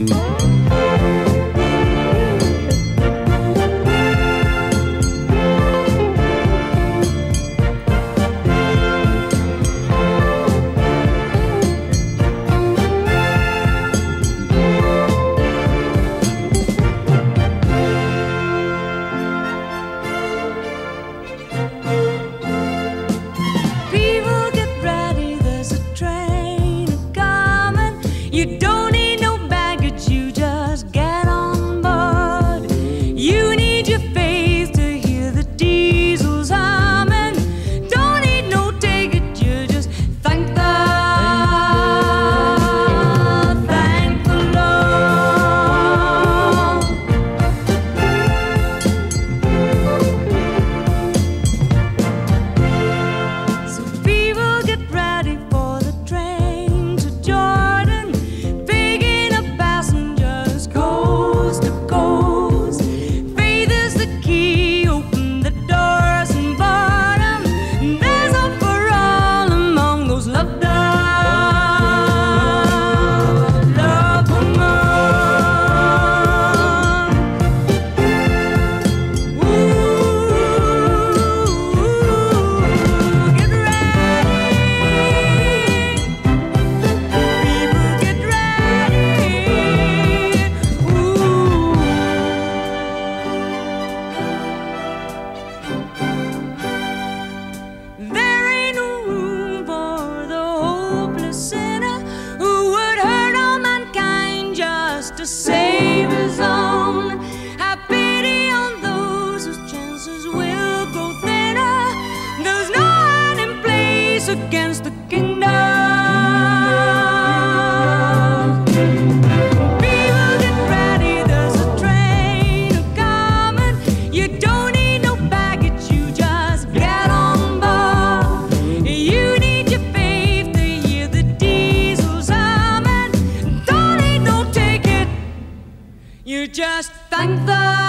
Mm-hmm. just thank them.